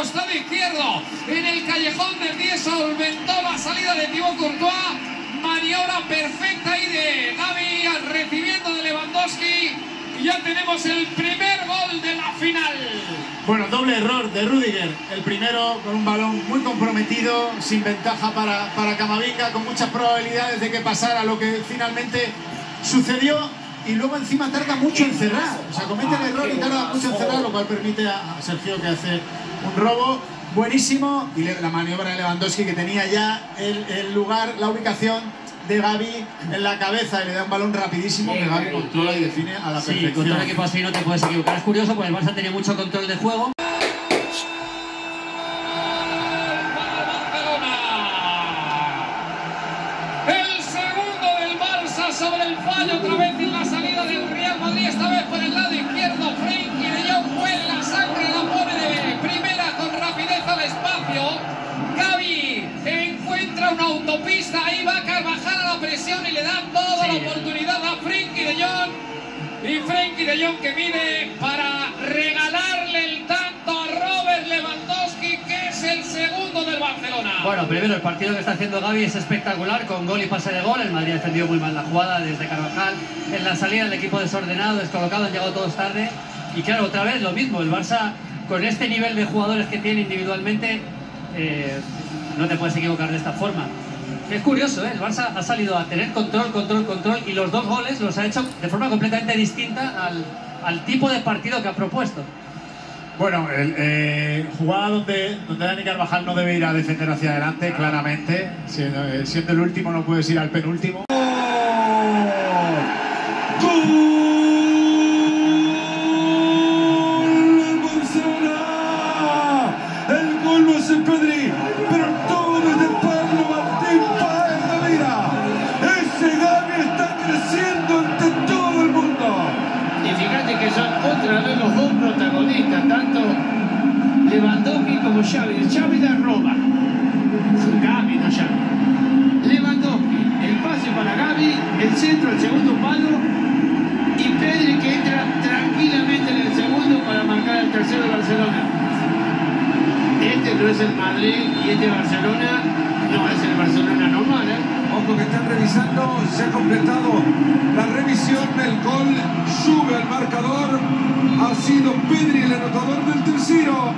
costado izquierdo. En el callejón del 10 solventó la salida de Thibaut Courtois. Maniobra perfecta ahí de Gaby recibiendo de Lewandowski. Y ya tenemos el primer gol de la final. Bueno, doble error de Rudiger. El primero con un balón muy comprometido, sin ventaja para, para Camavinga, con muchas probabilidades de que pasara lo que finalmente sucedió. Y luego encima tarda mucho en cerrar. O sea, comete el error y tarda mucho en cerrar, lo cual permite a Sergio que hace un robo buenísimo. Y la maniobra de Lewandowski que tenía ya el, el lugar, la ubicación de Gaby en la cabeza y le da un balón rapidísimo que Gaby controla y define a la Sí, perfección. contra un equipo así no te puedes equivocar. Es curioso porque el Barça tenía mucho control de juego. El segundo del Barça sobre el fallo otra vez autopista, ahí va Carvajal a la presión y le da toda la oportunidad a Frenkie de Jong. Y Frenkie de Jong que mide para regalarle el tanto a Robert Lewandowski, que es el segundo del Barcelona. Bueno, primero el partido que está haciendo Gaby es espectacular, con gol y pase de gol. El Madrid ha defendido muy mal la jugada desde Carvajal. En la salida el equipo desordenado, descolocado, han llegado todos tarde. Y claro, otra vez lo mismo, el Barça con este nivel de jugadores que tiene individualmente, eh, no te puedes equivocar de esta forma. Es curioso, ¿eh? el Barça ha salido a tener control, control, control y los dos goles los ha hecho de forma completamente distinta al, al tipo de partido que ha propuesto. Bueno, el, eh, jugada donde, donde Dani Carvajal no debe ir a defender hacia adelante, claramente. Siendo, eh, siendo el último, no puedes ir al penúltimo. ¡Gol! Otra vez los dos protagonistas, tanto Lewandowski como Xavi. Xavi de Roma. Gavi, no Xavi. Lewandowski, el pase para Gavi, el centro, el segundo palo. Y Pedri que entra tranquilamente en el segundo para marcar el tercero de Barcelona. Este no es el Madrid y este Barcelona no es el Barcelona normal, ¿eh? Ojo que están revisando, se ha completado el gol sube al marcador. Ha sido Pedri el anotador del tercero.